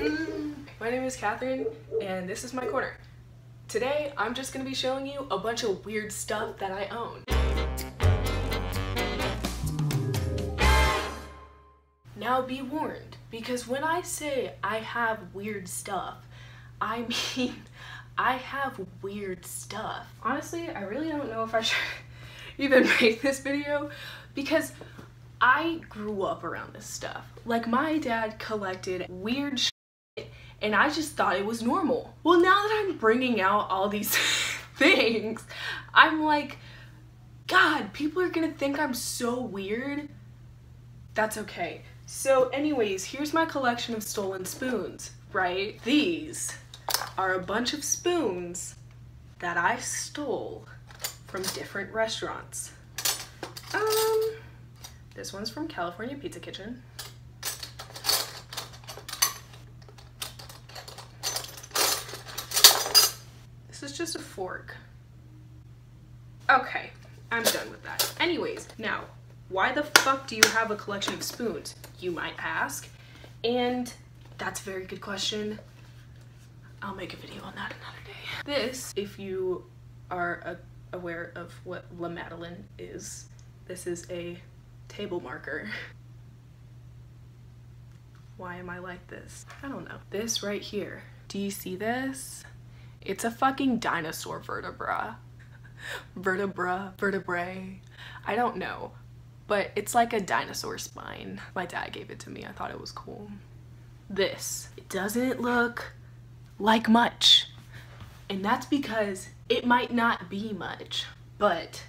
My name is Catherine, and this is my corner. Today, I'm just gonna be showing you a bunch of weird stuff that I own. Now be warned, because when I say I have weird stuff, I mean I have weird stuff. Honestly, I really don't know if I should even make this video because I grew up around this stuff. Like my dad collected weird and I just thought it was normal. Well, now that I'm bringing out all these things, I'm like, God, people are gonna think I'm so weird. That's okay. So anyways, here's my collection of stolen spoons, right? These are a bunch of spoons that I stole from different restaurants. Um, this one's from California Pizza Kitchen. Just a fork. Okay, I'm done with that. Anyways, now, why the fuck do you have a collection of spoons? You might ask. And that's a very good question. I'll make a video on that another day. This, if you are aware of what La Madeleine is, this is a table marker. Why am I like this? I don't know. This right here. Do you see this? It's a fucking dinosaur vertebra. vertebra, vertebrae. I don't know. But it's like a dinosaur spine. My dad gave it to me. I thought it was cool. This. It doesn't look like much. And that's because it might not be much, but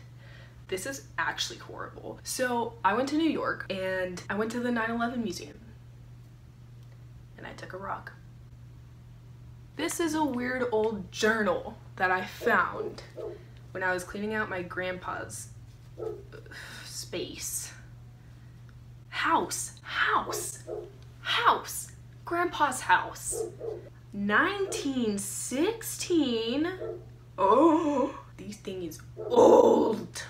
this is actually horrible. So I went to New York and I went to the 9-11 museum and I took a rock. This is a weird old journal that I found when I was cleaning out my grandpa's uh, space. House, house, house, grandpa's house. 1916. Oh, these thing is old.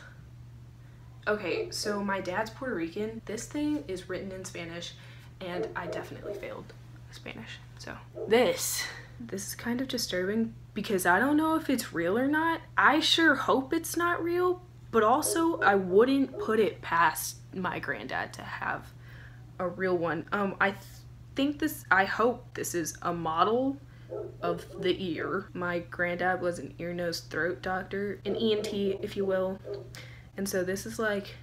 Okay, so my dad's Puerto Rican. This thing is written in Spanish and I definitely failed Spanish. So this, this is kind of disturbing because I don't know if it's real or not. I sure hope it's not real, but also I wouldn't put it past my granddad to have a real one. Um, I th think this, I hope this is a model of the ear. My granddad was an ear, nose, throat doctor, an ENT, if you will. And so this is like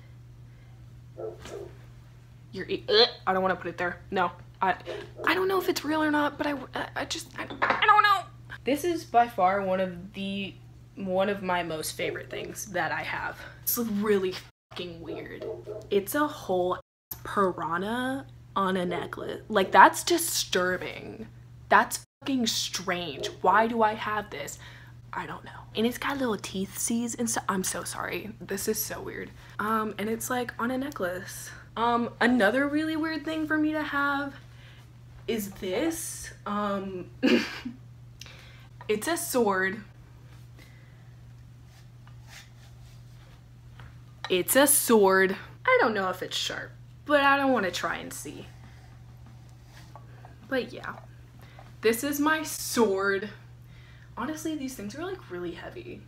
your e I don't want to put it there. No, I I don't know if it's real or not, but I I just I, I don't know. This is by far one of the one of my most favorite things that I have. It's really fucking weird. It's a whole piranha on a necklace. Like that's disturbing. That's fucking strange. Why do I have this? I don't know. And it's got little teeth and stuff. I'm so sorry. This is so weird. Um, and it's like on a necklace. Um, another really weird thing for me to have is this. Um, it's a sword. It's a sword. I don't know if it's sharp, but I don't want to try and see. But yeah, this is my sword. Honestly, these things are like really heavy.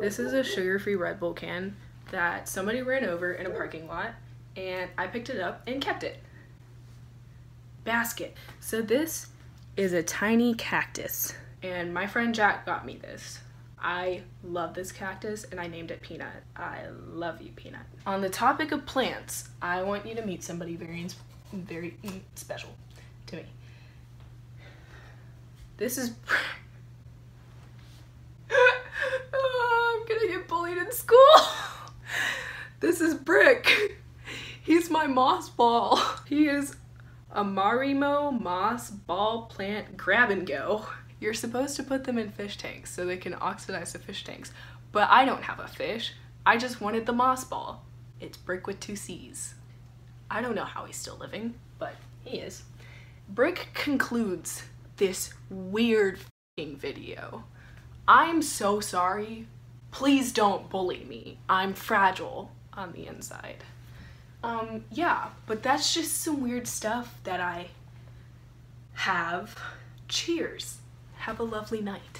This is a sugar-free Red Bull can that somebody ran over in a parking lot and I picked it up and kept it. Basket. So this is a tiny cactus and my friend Jack got me this. I love this cactus and I named it Peanut. I love you, Peanut. On the topic of plants, I want you to meet somebody very, very special to me. This is oh, I'm gonna get bullied in school. this is Brick. He's my moss ball. He is a Marimo moss ball plant grab and go. You're supposed to put them in fish tanks so they can oxidize the fish tanks, but I don't have a fish. I just wanted the moss ball. It's Brick with two C's. I don't know how he's still living, but he is. Brick concludes this weird video. I'm so sorry. Please don't bully me. I'm fragile on the inside. Um, yeah, but that's just some weird stuff that I have cheers. Have a lovely night.